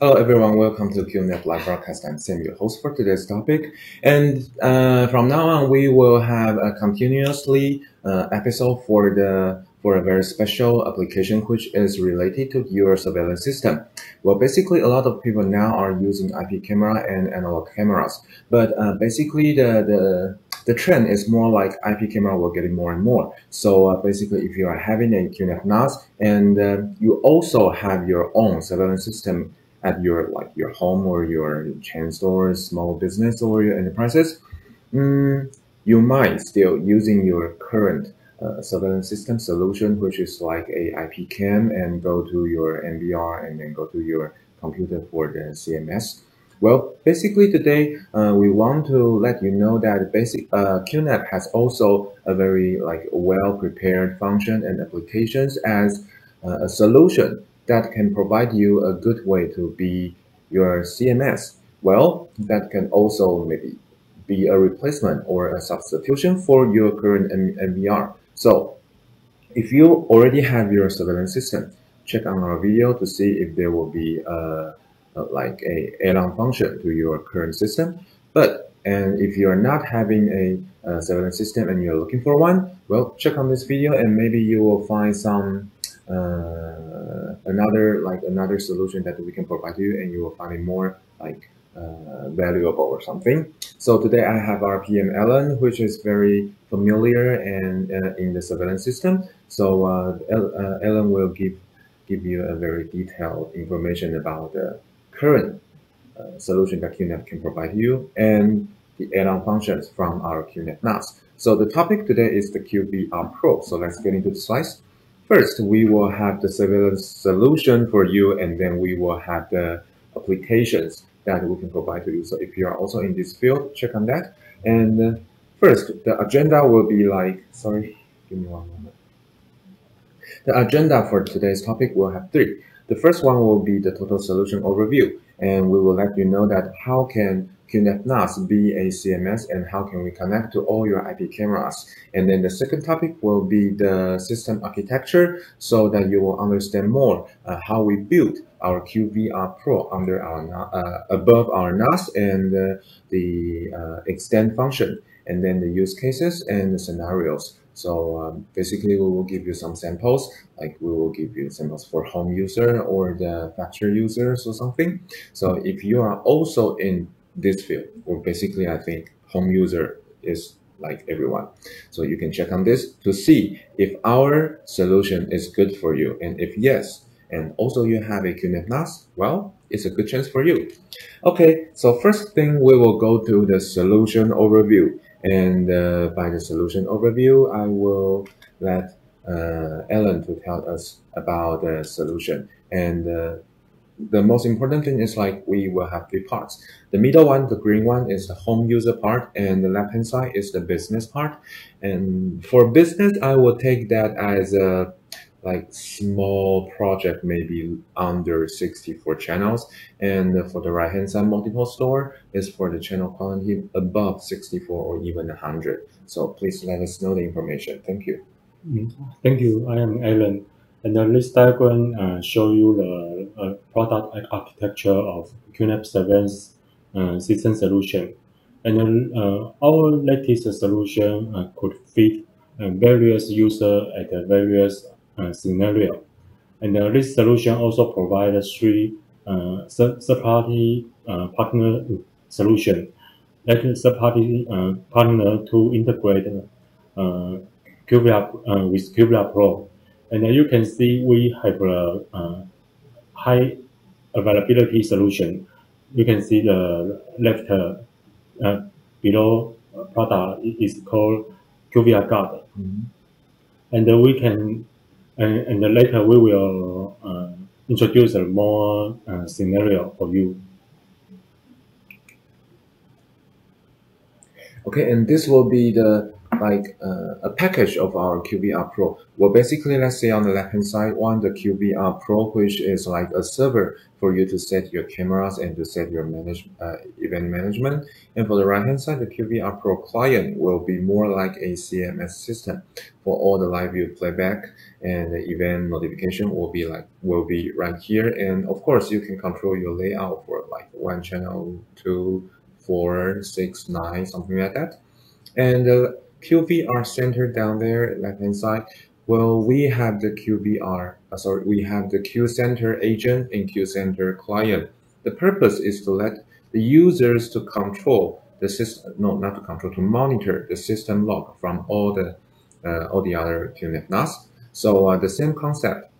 Hello everyone, welcome to QNAP live broadcast. I'm Sam, your host for today's topic. And uh, from now on, we will have a continuously uh, episode for the for a very special application which is related to your surveillance system. Well, basically, a lot of people now are using IP camera and analog cameras, but uh, basically the the the trend is more like IP camera will getting more and more. So uh, basically, if you are having a QNAP NAS and uh, you also have your own surveillance system at your like your home or your chain store, small business or your enterprises, mm, you might still using your current uh, surveillance system solution, which is like a IP cam and go to your NVR and then go to your computer for the CMS. Well, basically today uh, we want to let you know that basic uh, QNAP has also a very like well prepared function and applications as uh, a solution that can provide you a good way to be your CMS. Well, that can also maybe be a replacement or a substitution for your current NVR. So if you already have your surveillance system, check on our video to see if there will be a, a like a add-on function to your current system. But and if you are not having a, a surveillance system and you're looking for one, well, check on this video and maybe you will find some uh, another like another solution that we can provide you and you will find it more like uh, valuable or something. So today I have our PM Ellen, which is very familiar and uh, in the surveillance system. So uh, uh, Ellen will give give you a very detailed information about the current uh, solution that QNAP can provide you and the add-on functions from our QNAP NAS. So the topic today is the QVR Pro. So let's get into the slides. First, we will have the surveillance solution for you, and then we will have the applications that we can provide to you. So if you are also in this field, check on that. And uh, first, the agenda will be like, sorry, give me one moment. The agenda for today's topic will have three. The first one will be the total solution overview, and we will let you know that how can QNAP NAS be a CMS and how can we connect to all your IP cameras. And then the second topic will be the system architecture so that you will understand more uh, how we build our QVR Pro under our uh, above our NAS and uh, the uh, extend function and then the use cases and the scenarios. So um, basically, we will give you some samples, like we will give you samples for home user or the factory users or something. So if you are also in this field, or basically, I think home user is like everyone. So you can check on this to see if our solution is good for you. And if yes, and also you have a QNAP NAS, well, it's a good chance for you. Okay, so first thing we will go to the solution overview. And uh, by the solution overview, I will let uh, Ellen to tell us about the solution. And uh, the most important thing is like we will have three parts. The middle one, the green one, is the home user part, and the left hand side is the business part. And for business, I will take that as a like small project, maybe under 64 channels. And for the right hand side multiple store is for the channel quality above 64 or even 100. So please let us know the information. Thank you. Thank you. I am Alan. And then this diagram uh, show you the uh, product architecture of QNAP surveillance uh, system solution. And then uh, our latest solution uh, could fit uh, various user at various uh, scenario. And uh, this solution also provides three uh, third-party partner solution. Let third-party partner to integrate QVR with QVR Pro. And you can see we have a high availability solution. You can see the left uh, below product is called QVR Guard. Mm -hmm. And we can and, and later we will uh, introduce a more uh, scenario for you. Okay, and this will be the like uh, a package of our QVR Pro. Well, basically, let's say on the left hand side one, the QVR Pro, which is like a server for you to set your cameras and to set your manage, uh, event management. And for the right hand side, the QVR Pro client will be more like a CMS system for all the live view playback and the event notification will be like will be right here. And of course, you can control your layout for like one channel, two, four, six, nine, something like that. And the QVR center down there, left hand side, well, we have the QVR, uh, sorry, we have the Q Center agent and Q Center client. The purpose is to let the users to control the system, no, not to control, to monitor the system log from all the uh, all the other QNAP NAS. So uh, the same concept.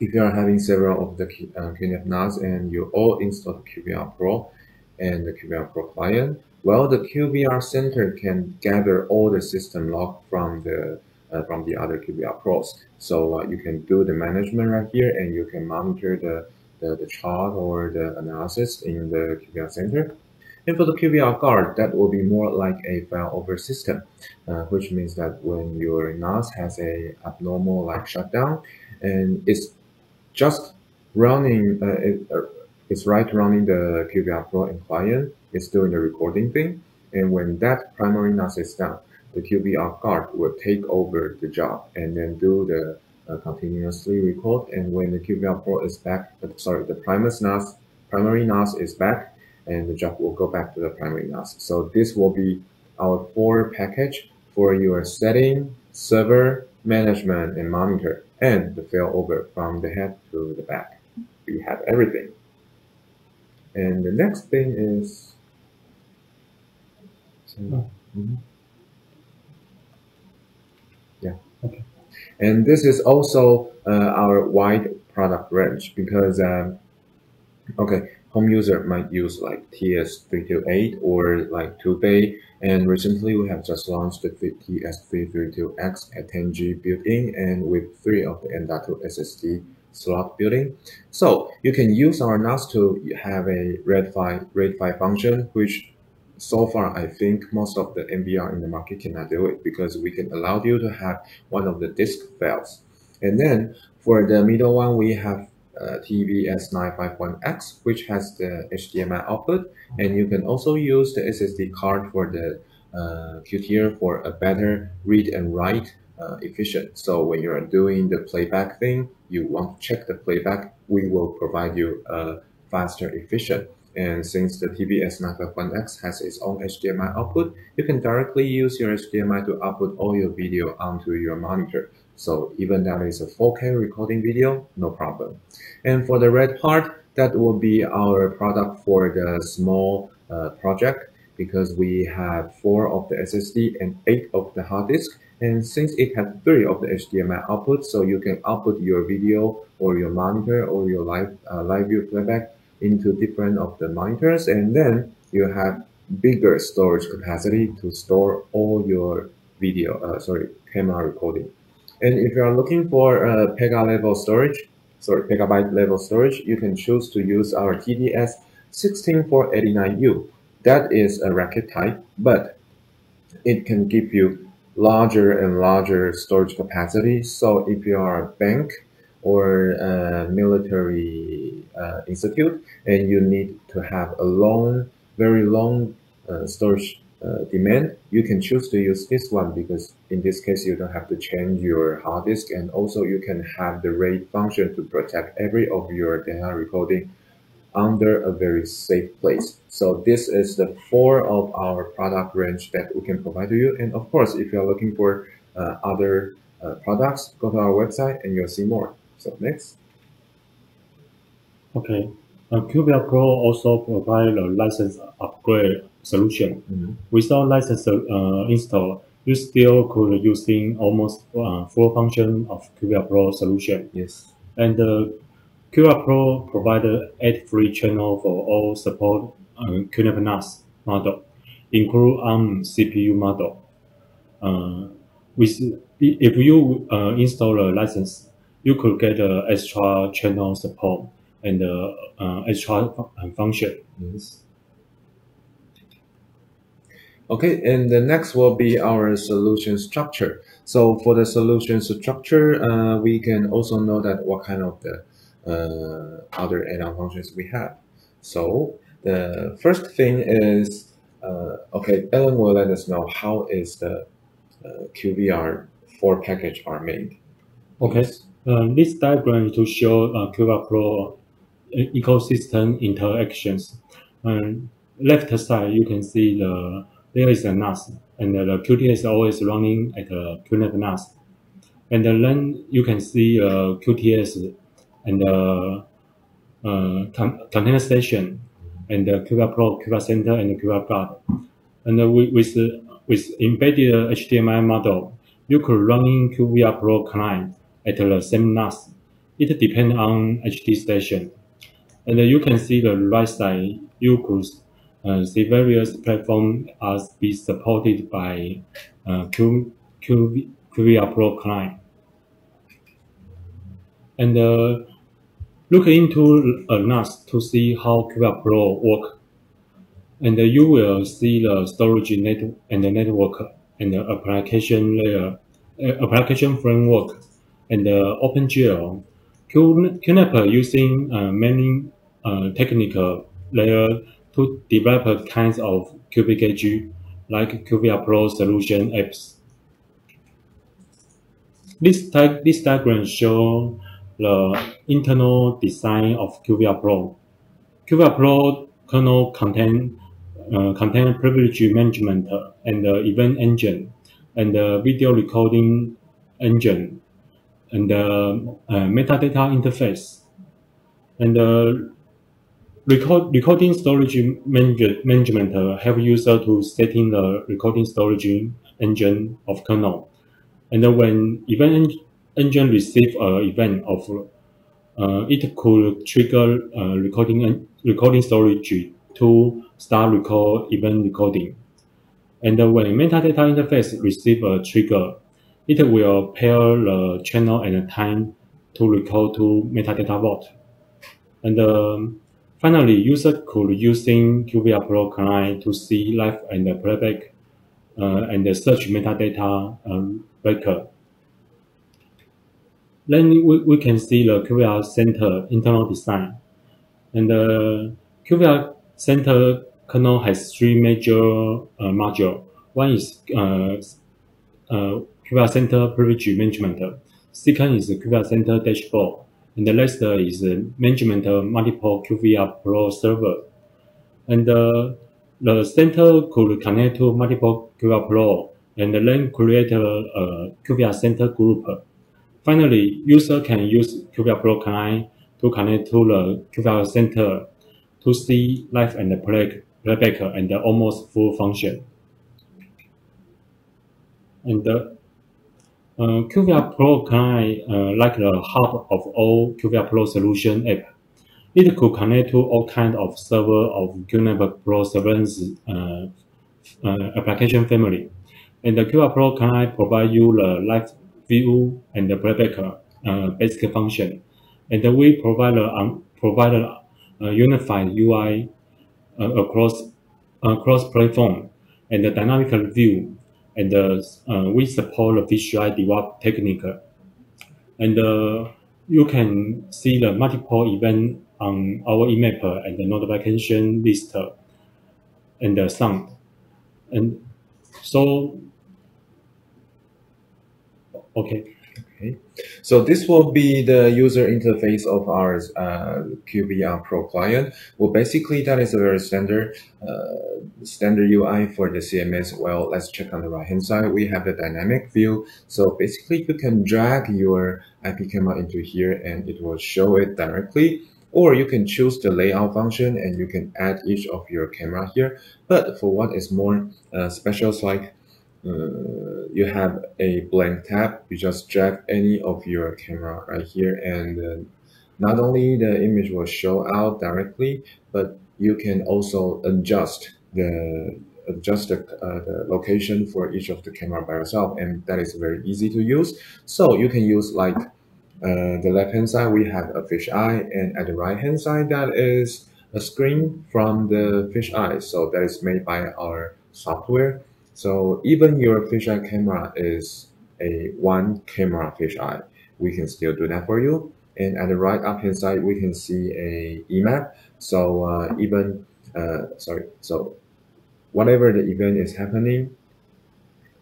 If you are having several of the uh, QNAP NAS and you all install the QVR Pro and the QVR Pro client, well, the QVR Center can gather all the system log from the uh, from the other QVR pros. So uh, you can do the management right here and you can monitor the, the, the chart or the analysis in the QVR center. And for the QVR guard, that will be more like a failover system, uh, which means that when your NAS has a abnormal like shutdown and it's just running, uh, it, uh, it's right running the QVR Pro and client, it's doing the recording thing. And when that primary NAS is down, the QVR guard will take over the job and then do the uh, continuously record. And when the QVR Pro is back, uh, sorry, the primary NAS, primary NAS is back, and the job will go back to the primary NAS. So this will be our four package for your setting, server, management, and monitor, and the failover from the head to the back. We have everything. And the next thing is, mm -hmm. Okay. And this is also uh, our wide product range because, um, okay, home user might use like TS328 or like 2Bay. And recently we have just launched the TS332X at 10G built-in and with three of the M.2 SSD slot built-in. So you can use our NAS to have a RAID 5, RAID 5 function, which so far, I think most of the NVR in the market cannot do it because we can allow you to have one of the disk files. And then for the middle one, we have uh, TVS951X, which has the HDMI output. And you can also use the SSD card for the uh, for a better read and write uh, efficient. So when you're doing the playback thing, you want to check the playback, we will provide you a faster efficient. And since the TVS951X has its own HDMI output, you can directly use your HDMI to output all your video onto your monitor. So even that is a 4K recording video, no problem. And for the red part, that will be our product for the small uh, project because we have four of the SSD and eight of the hard disk. And since it has three of the HDMI output, so you can output your video or your monitor or your live, uh, live view playback into different of the monitors and then you have bigger storage capacity to store all your video, uh, sorry, camera recording. And if you are looking for a pega level storage, sorry, petabyte level storage, you can choose to use our TDS 16489U. That is a racket type, but it can give you larger and larger storage capacity. So if you are a bank or a military uh, institute, and you need to have a long, very long uh, storage uh, demand, you can choose to use this one because in this case, you don't have to change your hard disk and also you can have the RAID function to protect every of your data recording under a very safe place. So this is the four of our product range that we can provide to you. And of course, if you're looking for uh, other uh, products, go to our website and you'll see more. So next. Okay. Uh, QVR Pro also provide a license upgrade solution. Mm -hmm. Without license uh, install, you still could using almost uh, full function of QVR Pro solution. Yes. And the uh, QVR Pro provided eight free channel for all support uh, QNAP NAS model, include ARM CPU model. Uh, with if you uh, install a license you could get uh, extra channel support and uh, uh, extra function. Yes. Okay, and the next will be our solution structure. So for the solution structure, uh, we can also know that what kind of the uh, other add-on functions we have. So the first thing is, uh, okay, Ellen will let us know how is the uh, QVR for package are made. Okay, uh, this diagram is to show uh, QVR Pro ecosystem interactions. Um, left side, you can see the there is a NAS, and the QTS is always running at the QNAP NAS. And then you can see uh, QTS and the uh, con container station and the QVR Pro, QVR Center, and QVR Guard. And uh, with, with, embedded HDMI model, you could run QVR Pro client at the same NAS. It depends on HD station. And you can see the right side, you could uh, the various platforms are be supported by uh, Q, Q, QVR Pro client. And uh, look into a NAS to see how QVR Pro work. And you will see the storage net and the network and the application layer, uh, application framework, and the OpenGL. QNAP using uh, many uh, technical layer to develop kinds of QPKG like QVR Pro solution apps. This, this diagram shows the internal design of QVR Pro. QVR Pro kernel contain uh, contain privilege management and the event engine and the video recording engine and the uh, metadata interface and the Record, recording storage manage, management uh, help user to setting the recording storage engine of kernel. And then when event en engine receive a event of, uh, it could trigger uh, recording recording storage to start record event recording. And when metadata interface receive a trigger, it will pair the channel and the time to record to metadata vault. And um, Finally, user could using QVR Pro client to see live and playback uh, and the search metadata um, record. Then we, we can see the QVR Center internal design. And the QVR Center kernel has three major uh, modules. One is uh, uh, QVR Center privilege management. Second is QVR Center dashboard. And the last is management of multiple QVR Pro server. And uh, the center could connect to multiple QVR Pro and then create a, a QVR center group. Finally, user can use QVR Pro client to connect to the QVR center to see live and play, playback and almost full function. And uh, uh, QVR Pro client, uh, like the hub of all QVR Pro solution app, it could connect to all kinds of server of QNAP Pro surveillance uh, uh, application family. And the QVR Pro client provide you the live view and the playback uh, basic function. And we provide a, um, provide a unified UI uh, across across platform and the dynamic view and uh, we support the visual dewarp technique. And uh, you can see the multiple event on our EMAP and the notification list and the sound. And so, okay. Okay, so this will be the user interface of our uh, QVR Pro client. Well, basically that is a very standard uh, standard UI for the CMS. Well, let's check on the right hand side. We have the dynamic view. So basically you can drag your IP camera into here and it will show it directly. Or you can choose the layout function and you can add each of your camera here. But for what is more uh, special, like uh, you have a blank tab. You just drag any of your camera right here and uh, not only the image will show out directly, but you can also adjust the adjust the, uh, the location for each of the camera by yourself and that is very easy to use. So you can use like uh, the left hand side we have a fish eye and at the right hand side that is a screen from the fish eye. So that is made by our software. So even your fisheye camera is a one camera fisheye, we can still do that for you. And at the right up hand side, we can see a EMAP. So uh, even, uh, sorry, so whatever the event is happening,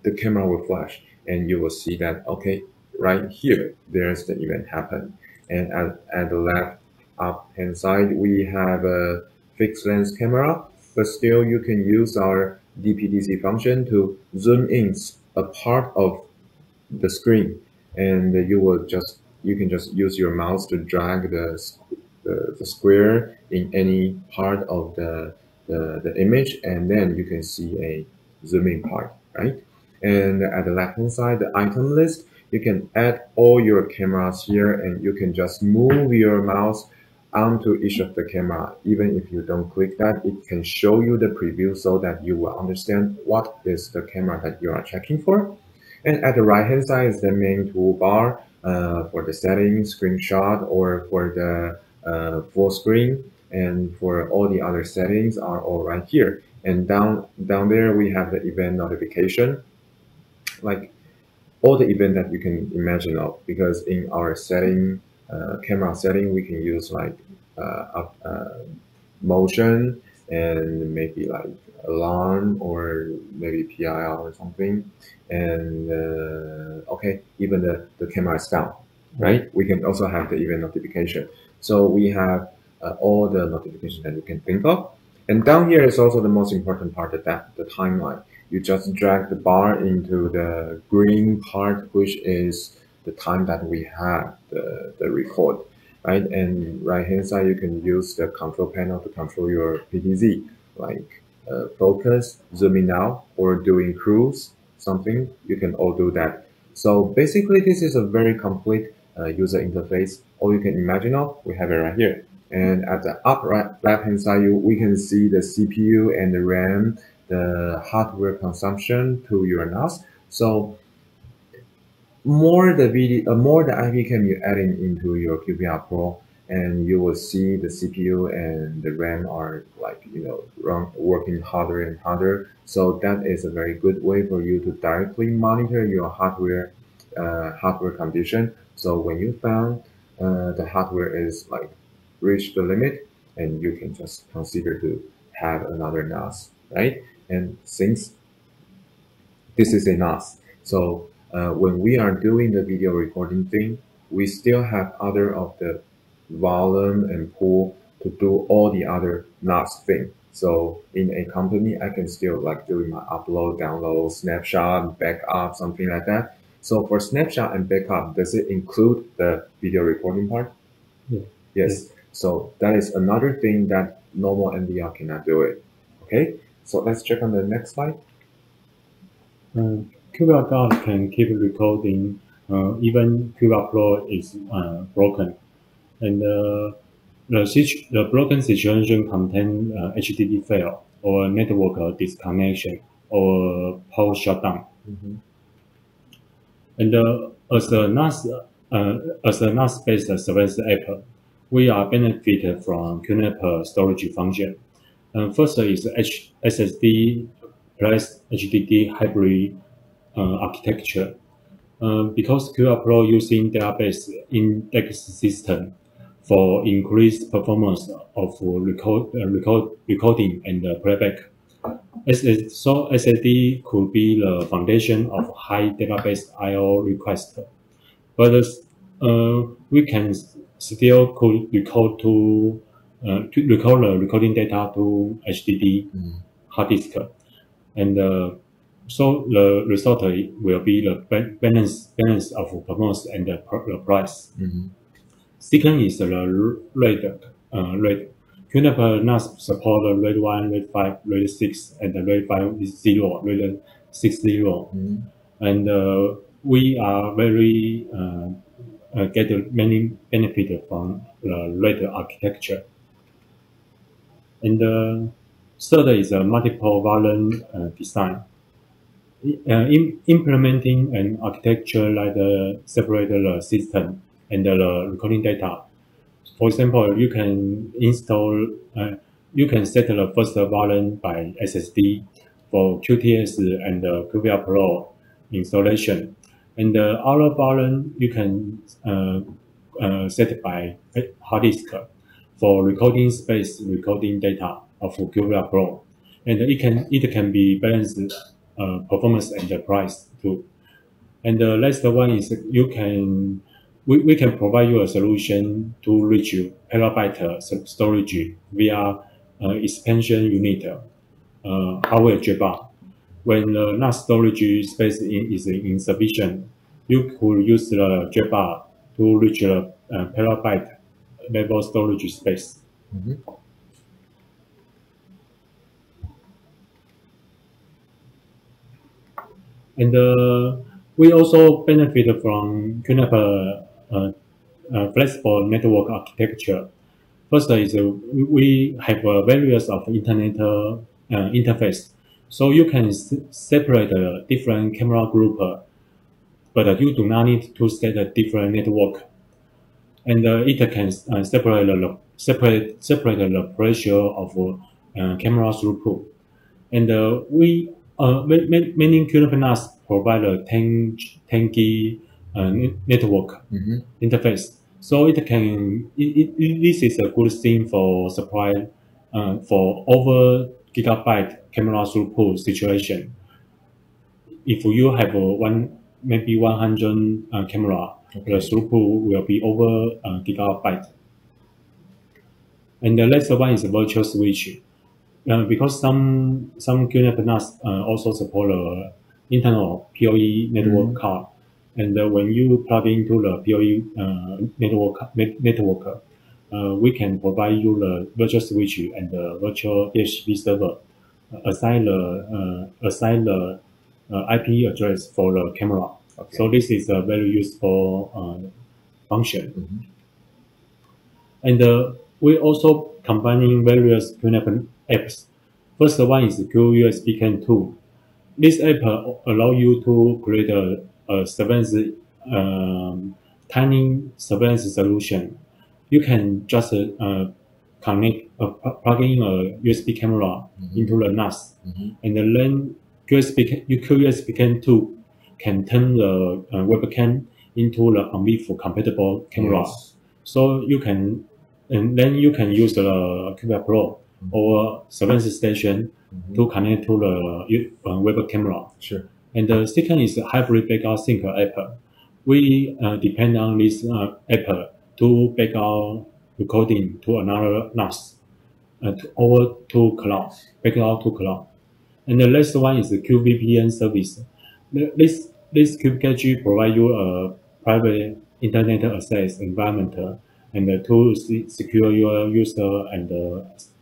the camera will flash and you will see that, okay, right here, there's the event happen. And at, at the left up hand side, we have a fixed lens camera, but still you can use our DPDC function to zoom in a part of the screen and you will just you can just use your mouse to drag the, the, the square in any part of the, the, the image and then you can see a zooming part, right? And at the left hand side, the item list, you can add all your cameras here and you can just move your mouse onto each of the camera. Even if you don't click that, it can show you the preview so that you will understand what is the camera that you are checking for. And at the right hand side is the main toolbar uh, for the settings, screenshot, or for the uh, full screen. And for all the other settings are all right here. And down down there we have the event notification, like all the event that you can imagine of. Because in our setting, uh, camera setting, we can use like uh, uh, motion and maybe like alarm or maybe PIR or something. And uh, okay, even the, the camera is down, right? We can also have the event notification. So we have uh, all the notifications that you can think of. And down here is also the most important part of that, the timeline. You just drag the bar into the green part, which is the time that we have the, the record, right? And right hand side, you can use the control panel to control your PTZ, like uh, focus, zooming out, or doing cruise, something, you can all do that. So basically, this is a very complete uh, user interface. All you can imagine of, we have it right here. And at the upper right left hand side, you, we can see the CPU and the RAM, the hardware consumption to your NAS. So more the video, uh, more the IP cam you're adding into your QVR Pro, and you will see the CPU and the RAM are like, you know, run, working harder and harder. So that is a very good way for you to directly monitor your hardware, uh, hardware condition. So when you found uh, the hardware is like reach the limit and you can just consider to have another NAS, right? And since this is a NAS, so uh, when we are doing the video recording thing, we still have other of the volume and pool to do all the other NAS thing. So in a company, I can still like doing my upload, download, snapshot, backup, something like that. So for snapshot and backup, does it include the video recording part? Yeah. Yes. Yeah. So that is another thing that normal NVR cannot do it. Okay. So let's check on the next slide. Uh, QVR can keep recording uh, even Pro is uh, broken and uh, the, the broken situation contain uh, HDD fail or network disconnection or power shutdown. Mm -hmm. And uh, as a NAS, uh, as a NAS-based surveillance app, we are benefited from QNAP storage function. Uh, first is H SSD plus HDD hybrid uh, architecture. Uh, because QVR Pro using database index system, for increased performance of record, uh, record, recording and uh, playback. SS, so SSD could be the foundation of high database I/O request, but uh, we can still could record to, uh, to record the recording data to HDD mm. hard disk, and uh, so the result will be the balance balance of performance and the, the price. Mm -hmm. Second is the RAID uh, RAID. QNAP NAS support RAID 1, RAID 5, RAID 6, and RAID 5 is 0, RAID 6 0. Mm. And uh, we are very uh, uh, get many benefit from the RAID architecture. And uh, third is a multiple variant uh, design. Uh, in, implementing an architecture like the separated system and the recording data. For example, you can install, uh, you can set the first volume by SSD for QTS and the QVR Pro installation. And the other volume you can uh, uh, set by hard disk for recording space, recording data of QVR Pro. And it can it can be balanced uh, performance price too. And the last one is you can we, we can provide you a solution to reach you petabyte storage via uh, expansion unit uh, hardware JBOD. When the NAS storage space is insufficient, you could use the JBOD to reach the uh, petabyte level storage space. Mm -hmm. And uh, we also benefit from QNAP uh, uh, flexible network architecture. First is uh, we have uh, various of internet uh, uh, interface, so you can separate different camera group, but you do not need to set a different network, and it can separate the separate separate the ratio of camera throughput, and we uh, many QNAP provide a 10, 10 gig uh, network mm -hmm. interface. So it can, it, it, this is a good thing for supply uh, for over gigabyte camera throughput situation. If you have a one, maybe 100 uh, camera, okay. the throughput will be over uh, gigabyte. And the last one is a virtual switch. Uh, because some some QNAP NAS uh, also support a internal PoE network mm. card, and uh, when you plug into the PoE uh, network network, uh, we can provide you the virtual switch and the virtual DHCP server, assign the assign the IP address for the camera. Okay. So this is a very useful function. Mm -hmm. And we also combining various QNAP apps. First one is QUSBCam2. This app allow you to create a, a surveillance, um, tiny surveillance solution. You can just uh, connect, uh, plug in a USB camera mm -hmm. into the NAS, mm -hmm. and then USB, QUSBCam2 can turn the uh, webcam into the ONVIF compatible camera. Yes. So you can, and then you can use the QVR Pro or surveillance station mm-hmm. to connect to the uh, web camera. Sure. And the second is hybrid backup sync app. We uh, depend on this uh, app to backup recording to another NAS, uh, to, over to cloud, backup to cloud. And the last one is the QVPN service. This this QPKG provide you a private internet access environment and to secure your user and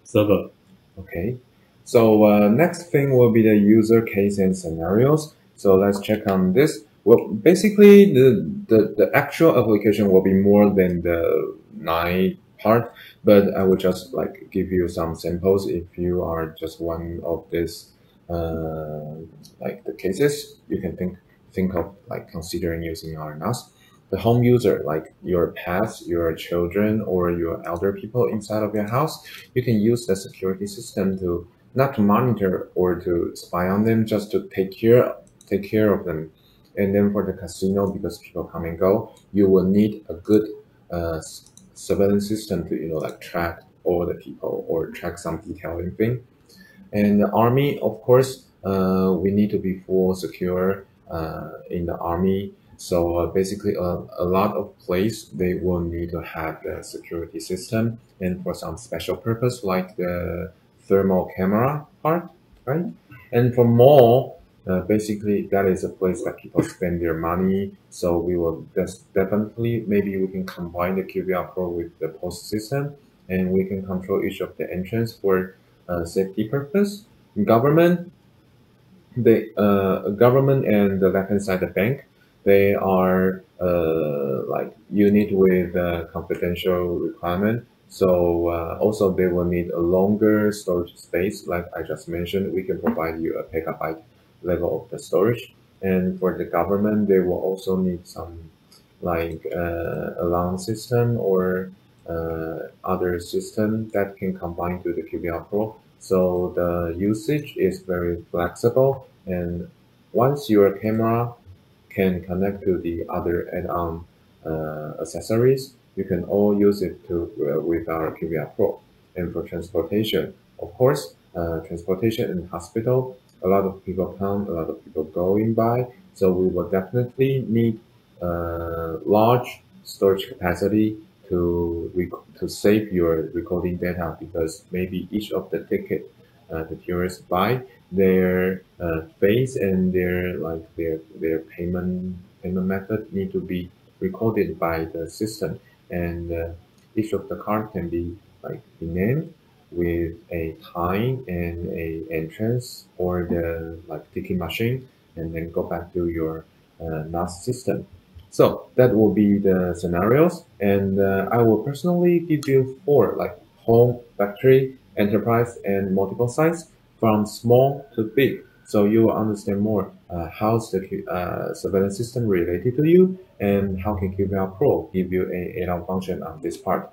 server. Okay. So uh, next thing will be the user case and scenarios. So let's check on this. Well, basically the, the, the actual application will be more than the nine part, but I will just like give you some samples if you are just one of this, uh, like the cases you can think, think of like considering using our NAS the home user, like your pets, your children, or your elder people inside of your house, you can use the security system to not to monitor or to spy on them, just to take care take care of them. And then for the casino, because people come and go, you will need a good uh, surveillance system to you know like track all the people or track some detailing thing. And the army, of course, uh, we need to be full secure uh, in the army so uh, basically, uh, a lot of place they will need to have the security system, and for some special purpose like the thermal camera part, right? And for mall, uh, basically that is a place that people spend their money. So we will just definitely maybe we can combine the QVR Pro with the POS system, and we can control each of the entrance for uh, safety purpose. Government, the uh, government and the left hand side the bank they are uh, like unit with uh, confidential requirement. So uh, also they will need a longer storage space. Like I just mentioned, we can provide you a petabyte level of the storage. And for the government, they will also need some like uh, alarm system or uh, other system that can combine to the QVR Pro. So the usage is very flexible and once your camera can connect to the other add-on uh, accessories, you can all use it to uh, with our QVR Pro. And for transportation, of course, uh, transportation in hospital, a lot of people come, a lot of people going by, so we will definitely need uh, large storage capacity to to save your recording data because maybe each of the ticket the tourists buy their uh, face and their like their their payment payment method need to be recorded by the system and uh, each of the card can be like named with a time and a entrance or the like ticket machine and then go back to your uh, NAS system. So that will be the scenarios and uh, I will personally give you four like home, factory, enterprise and multiple sites from small to big. So you will understand more uh, the uh, surveillance system related to you and how can QVR Pro give you a add-on function on this part.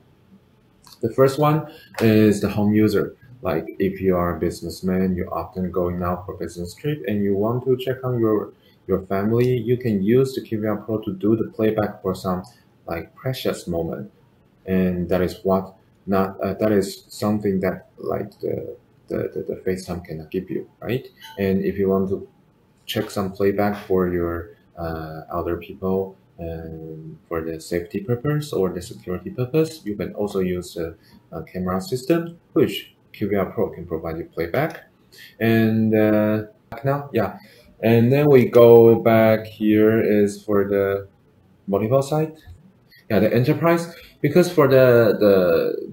The first one is the home user. Like if you are a businessman, you're often going out for business trip and you want to check on your your family, you can use the QVR Pro to do the playback for some like precious moment. And that is what not uh, that is something that like the, the the, the FaceTime cannot give you, right? And if you want to check some playback for your uh, other people and for the safety purpose or the security purpose, you can also use the uh, camera system, which QVR Pro can provide you playback. And uh, now, yeah, and then we go back here is for the multiple site. Yeah, the enterprise because for the the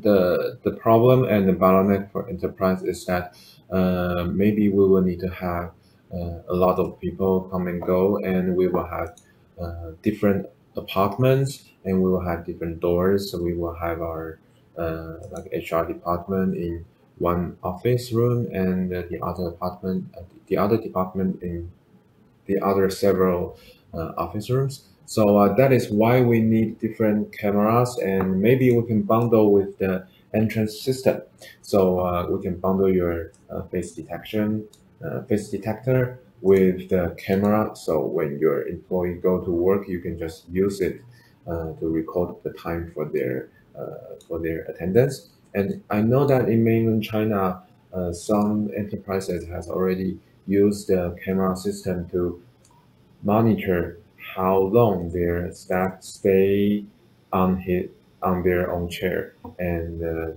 the the problem and the bottleneck for enterprise is that uh, maybe we will need to have uh, a lot of people come and go, and we will have uh, different apartments, and we will have different doors. So we will have our uh, like HR department in one office room, and the other apartment, the other department in the other several uh, office rooms. So uh, that is why we need different cameras and maybe we can bundle with the entrance system. So uh, we can bundle your uh, face detection, uh, face detector with the camera. So when your employee go to work, you can just use it uh, to record the time for their uh, for their attendance. And I know that in mainland China, some enterprises has already used the camera system to monitor how long their staff stay on his on their own chair and uh,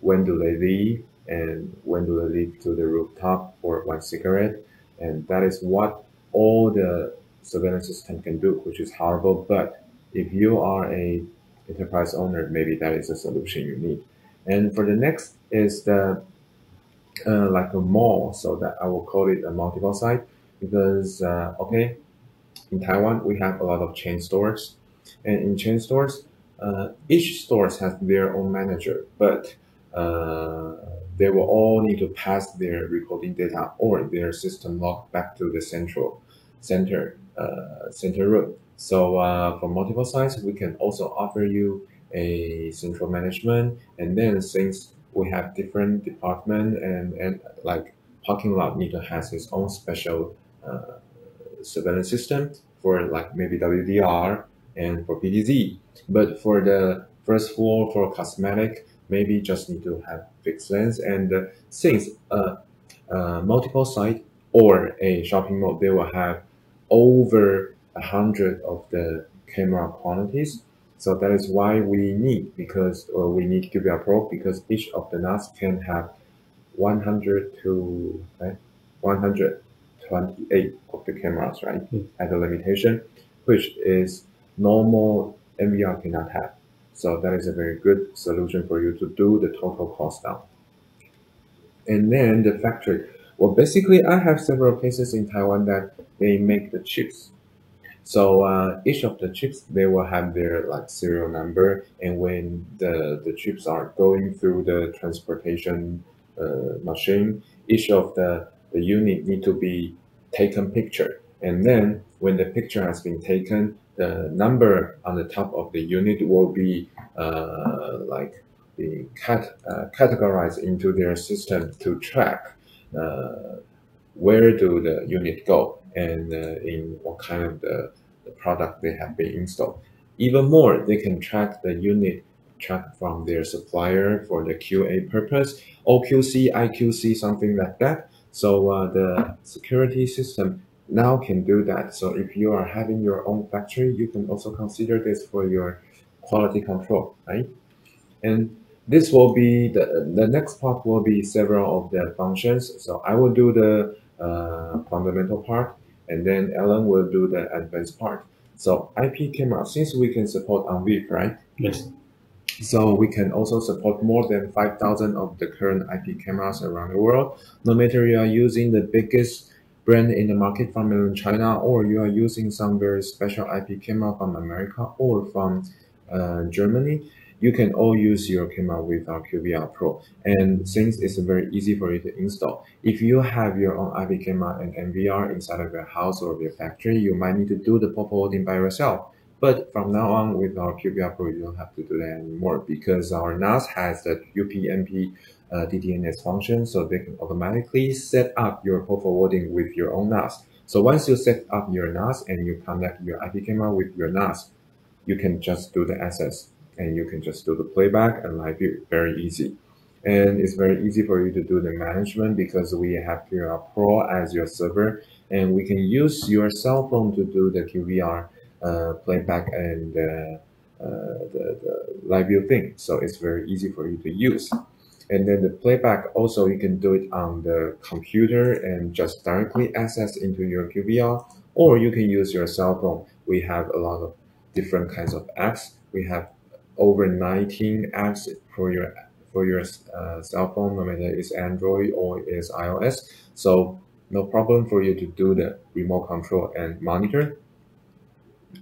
when do they leave and when do they leave to the rooftop for one cigarette and that is what all the surveillance system can do which is horrible but if you are a enterprise owner maybe that is a solution you need. And for the next is the uh, like a mall so that i will call it a multiple site because uh, okay in Taiwan, we have a lot of chain stores. And in chain stores, uh, each stores has their own manager, but uh, they will all need to pass their recording data or their system log back to the central center uh, center room. So uh, for multiple sites, we can also offer you a central management, and then since we have different department and and like parking lot need to have its own special uh, surveillance system for like maybe WDR and for PTZ. But for the first floor for cosmetic, maybe just need to have fixed lens. And uh, since uh, uh, multiple site or a shopping mall, they will have over a hundred of the camera quantities. So that is why we need because uh, we need QVR Pro because each of the NAS can have 100 to right, 100 28 of the cameras, right? Mm. As a limitation, which is normal NVR cannot have. So that is a very good solution for you to do the total cost down. And then the factory. Well, basically, I have several cases in Taiwan that they make the chips. So uh, each of the chips, they will have their like serial number, and when the the chips are going through the transportation uh, machine, each of the the unit need to be taken picture. And then when the picture has been taken, the number on the top of the unit will be uh, like the cat, uh, categorized into their system to track uh, where do the unit go and uh, in what kind of the, the product they have been installed. Even more, they can track the unit track from their supplier for the QA purpose, OQC, IQC, something like that. So uh, the security system now can do that. So if you are having your own factory, you can also consider this for your quality control, right? And this will be the, the next part will be several of the functions. So I will do the uh, fundamental part and then Alan will do the advanced part. So IP camera, since we can support ONVIF, right? Yes. So we can also support more than 5,000 of the current IP cameras around the world. No matter you are using the biggest brand in the market from mainland China, or you are using some very special IP camera from America or from uh, Germany, you can all use your camera with our QVR Pro. And since it's very easy for you to install, if you have your own IP camera and NVR inside of your house or your factory, you might need to do the port forwarding by yourself. But from now on, with our QVR Pro, you don't have to do that anymore because our NAS has the UPnP uh, DDNS function, so they can automatically set up your port forwarding with your own NAS. So once you set up your NAS and you connect your IP camera with your NAS, you can just do the access and you can just do the playback and live view. Very easy. And it's very easy for you to do the management because we have QVR Pro as your server and we can use your cell phone to do the QVR uh, playback and uh, uh, the, the live view thing. So it's very easy for you to use. And then the playback also you can do it on the computer and just directly access into your QVR or you can use your cell phone. We have a lot of different kinds of apps. We have over 19 apps for your for your uh, cell phone, no matter it's Android or it's iOS. So no problem for you to do the remote control and monitor.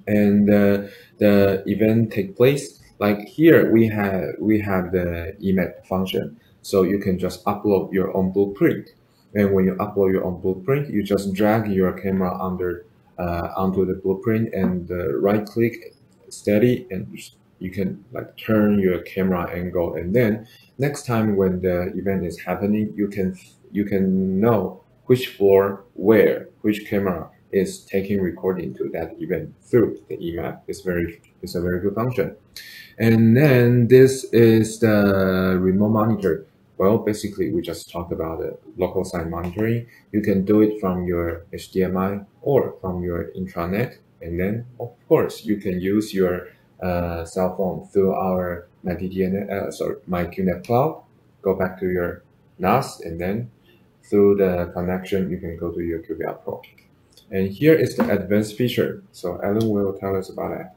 And uh, the event take place. Like here we have we have the emap function, so you can just upload your own blueprint. And when you upload your own blueprint, you just drag your camera under uh, onto the blueprint and uh, right click steady and you can like turn your camera angle. And then next time when the event is happening you can you can know which floor where which camera is taking recording to that event through the emap it's very it's a very good function. And then this is the remote monitor well basically we just talked about the local site monitoring. You can do it from your hdmi or from your intranet. And then of course you can use your uh, cell phone through our MyDDN, uh, sorry, MyQNAP Cloud, go back to your NAS, and then through the connection, you can go to your QVR Pro. And here is the advanced feature. So Alan will tell us about that.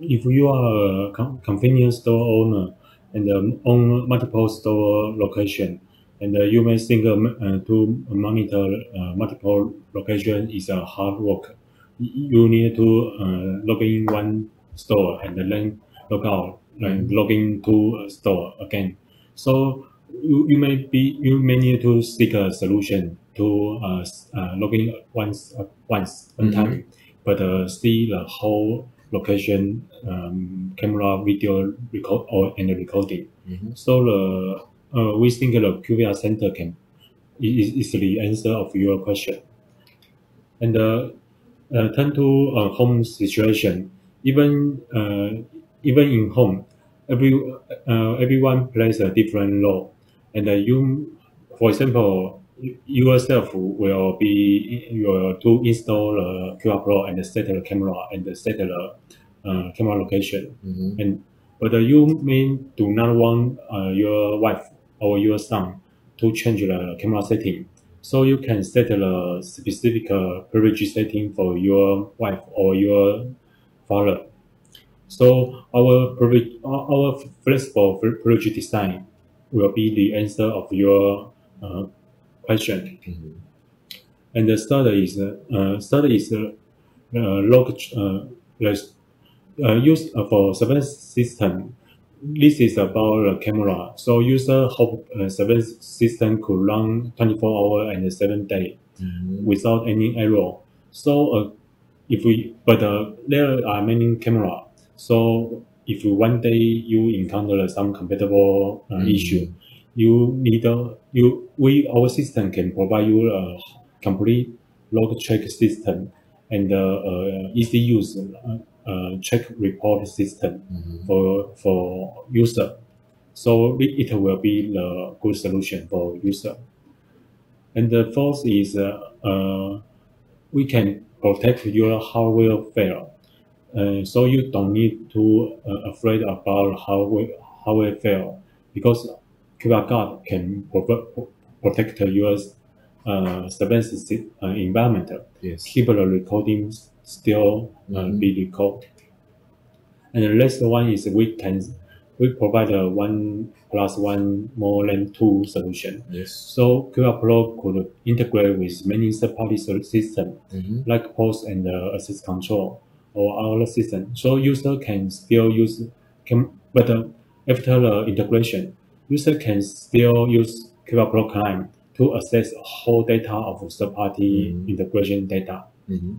If you are a convenience store owner and um, own multiple store location, and uh, you may think uh, to monitor uh, multiple location is a hard work. You need to uh, log in one store and then log out and log in to a store again. So you, you may be you may need to seek a solution to uh, uh, log in once uh, once one mm-hmm. time, but uh, see the whole location, um, camera, video record or and recording. Mm-hmm. So the uh, we think the QVR center can is, is the answer of your question. And uh, uh, turn to a home situation even uh, even in home, every uh, everyone plays a different role, and uh, you, for example, yourself will be your to install the QVR Pro and set the camera and set the uh, camera location, mm-hmm. and but uh, you may do not want uh, your wife or your son to change the camera setting. So you can set the specific uh, privilege setting for your wife or your father. So our our flexible privilege design will be the answer of your uh, question. Mm-hmm. And the third is uh, third is uh, log uh, uh, used for surveillance system. This is about the camera. So user hope uh, surveillance system could run 24 hour and 7 day mm-hmm. without any error. So uh, if we, but uh, there are many camera. So if one day you encounter some compatible uh, Mm. issue, you need a, you we our system can provide you a complete log check system and uh, uh, easy use uh, uh, check report system Mhm. for for user. So it, will be the good solution for user. And the fourth is uh, uh, we can protect your hardware fail. Uh, so you don't need to uh, afraid about hardware hardware fail because QVR Guard can pro- protect your uh, surveillance uh, environment. Yes. Keep the recording still uh, Mhm. be recorded. And the last one is we can we provide a one plus one more than two solution. Yes. So QVR Pro could integrate with many third-party sol- system Mhm. like POS and uh, access control or other system. So user can still use can but uh, after the integration, user can still use QVR Pro client to access whole data of third-party Mhm. integration data. Mhm.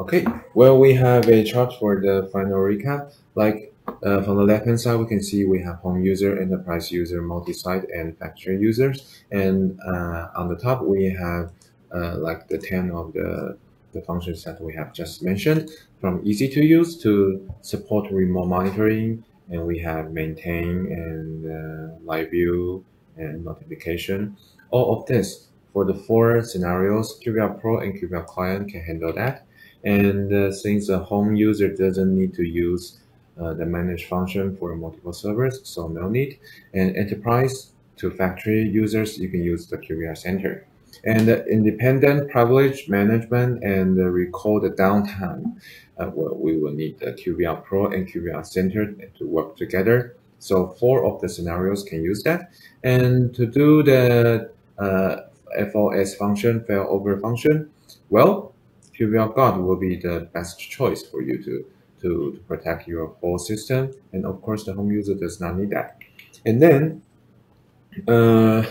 Okay, well, we have a chart for the final recap. Like uh, from the left hand side, we can see we have home user, enterprise user, multi-site, and factory users. And uh, on the top, we have uh, like the 10 of the, the functions that we have just mentioned, from easy to use to support remote monitoring. And we have maintain and uh, live view and notification. All of this for the four scenarios, QVR Pro and QVR Client can handle that. And uh, since a home user doesn't need to use uh, the manage function for multiple servers, so no need. And enterprise to factory users, you can use the QVR Center. And uh, independent privilege management and uh, recall the downtime, uh, well, we will need the QVR Pro and QVR Center to work together. So four of the scenarios can use that. And to do the uh, FOS function, failover function, well, QVR Guard will be the best choice for you to, to, to protect your whole system. And of course, the home user does not need that. And then uh,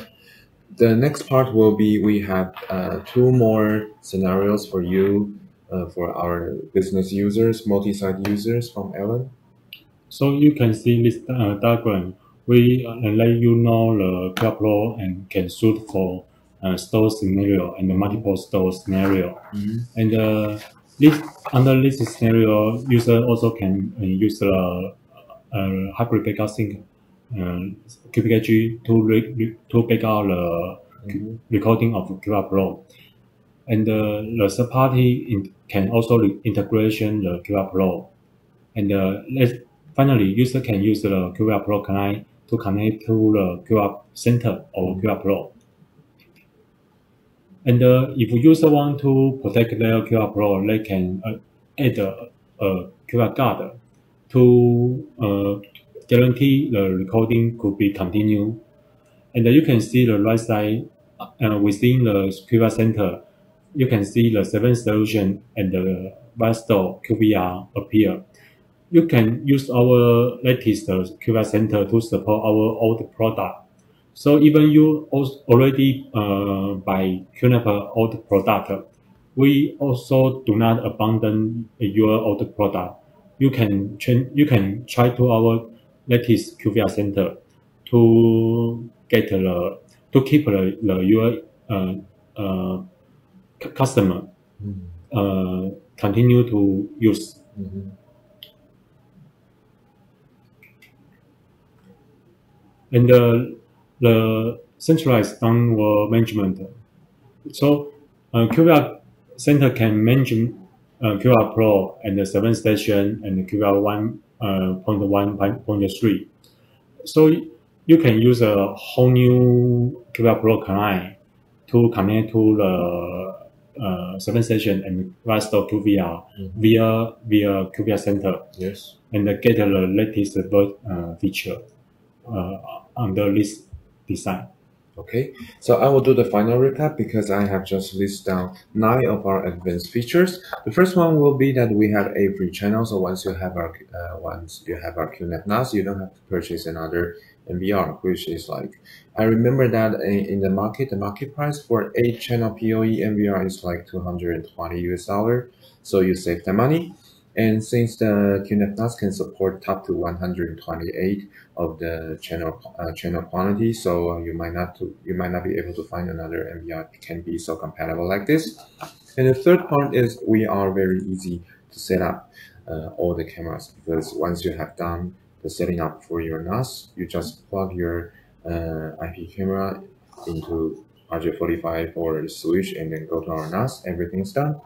the next part will be we have uh, two more scenarios for you uh, for our business users, multi-site users from Ellen. So you can see this uh, diagram. We uh, let you know the Pro and can suit for uh, store scenario and the multiple store scenario. And uh, this under this scenario, user also can uh, use the uh, hybrid backup sync uh, QPKG to re- to back out the Mhm. recording of QVR Pro. And uh, the third party in, can also integration the QVR Pro. And uh, finally, user can use the QVR Pro client to connect to the QVR Center or QVR Pro. And uh, if user want to protect their QVR Pro, they can uh, add a, a QVR guard to uh, guarantee the recording could be continued. And uh, you can see the right side uh, within the QVR Center, you can see the seven solution and the VioStor QVR appear. You can use our latest QVR Center to support our old product. So even you already uh, buy QNAP old product, we also do not abandon your old product. You can you can try to our latest QVR Center to get the to keep the, the your uh, uh, customer uh, continue to use. Mhm. And the, the centralized downward management. So uh, QVR Center can manage uh, QVR Pro and the seven station and QR one uh. So you can use a whole new QVR Pro client to connect to the uh, seven station and VioStor QVR Mhm. via via QVR Center Yes. and get the latest uh, feature uh, under this design. Okay, so I will do the final recap because I have just listed down nine of our advanced features. The first one will be that we have a free channel. So once you have our uh, once you have our QNAP NAS, you don't have to purchase another NVR, which is like I remember that in, in the market, the market price for eight channel PoE NVR is like 220 US dollar. So you save the money. And since the QNAP NAS can support up to 128 of the channel uh, channel quantity, so you might not to, you might not be able to find another NVR can be so compatible like this. And the third part is we are very easy to set up uh, all the cameras because once you have done the setting up for your NAS, you just plug your uh, IP camera into RJ45 or switch and then go to our NAS, everything's done.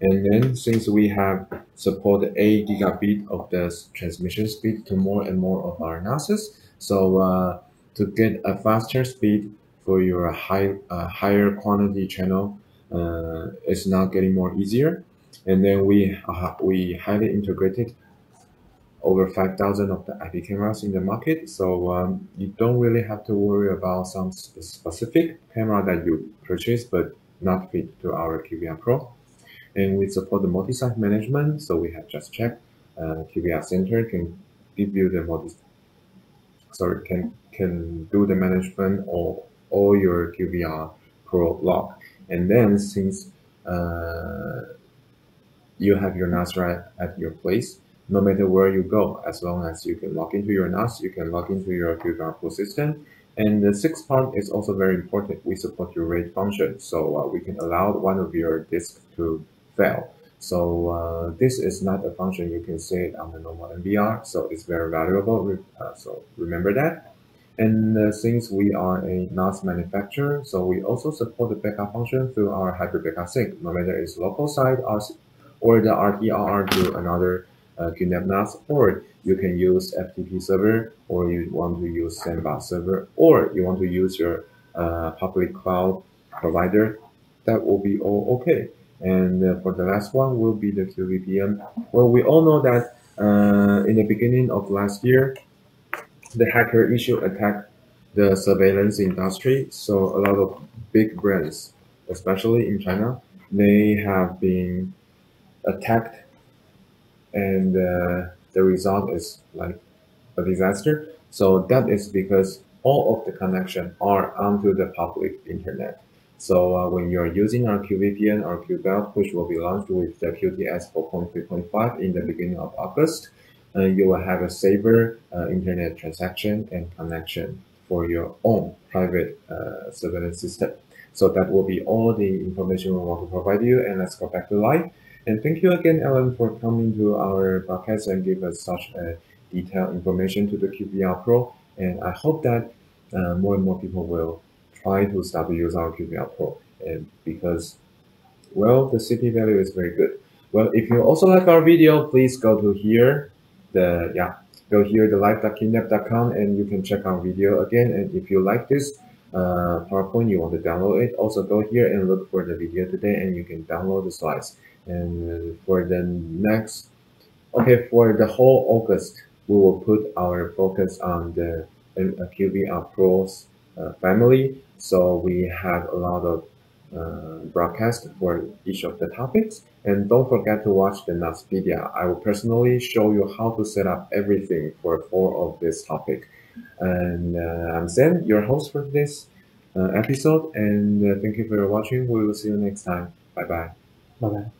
And then since we have support 8 gigabit of the transmission speed to more and more of our NASes, so uh, to get a faster speed for your high uh, higher quantity channel, uh, it's now getting more easier. And then we uh, we highly integrated over 5,000 of the IP cameras in the market. So um, you don't really have to worry about some specific camera that you purchase but not fit to our QVR Pro. And we support the multi-site management. So we have just checked uh, QVR Center can give you the multi sorry can can do the management of all your QVR Pro log. And then since uh, you have your NAS right at your place, no matter where you go, as long as you can log into your NAS, you can log into your QVR Pro system. And the sixth part is also very important. We support your RAID function, so uh, we can allow one of your disks to fail. So uh, this is not a function you can say on the normal NVR, so it's very valuable. Uh, so remember that. And uh, since we are a NAS manufacturer, so we also support the backup function through our hybrid backup sync, no matter it's local side or, or the RTRR to another uh, QNAP NAS, or you can use FTP server, or you want to use Sandbox server, or you want to use your uh, public cloud provider, that will be all okay. And uh, for the last one will be the QVPN. Well, we all know that uh, in the beginning of last year, the hacker issue attacked the surveillance industry. So a lot of big brands, especially in China, they have been attacked and uh, the result is like a disaster. So that is because all of the connection are onto the public internet. So uh, when you're using our QVPN or QBelt, which will be launched with the QTS 4.3.5 in the beginning of August, uh, you will have a safer uh, internet transaction and connection for your own private uh, surveillance system. So that will be all the information we want to provide you. And let's go back to live. And thank you again, Ellen, for coming to our podcast and give us such a detailed information to the QVR Pro. And I hope that uh, more and more people will try to start to use our QVR Pro. And because, well, the CP value is very good. Well, if you also like our video, please go to here, the, yeah, go here, the live.qnap.com and you can check our video again. And if you like this, uh, PowerPoint, you want to download it, also go here and look for the video today and you can download the slides. And for the next, okay, for the whole August, we will put our focus on the QVR Pros uh, family. So we have a lot of uh, broadcast for each of the topics. And don't forget to watch the NASpedia. I will personally show you how to set up everything for four of this topic. And uh, I'm Zen, your host for this uh, episode. And uh, thank you for watching. We will see you next time. Bye bye. Bye bye.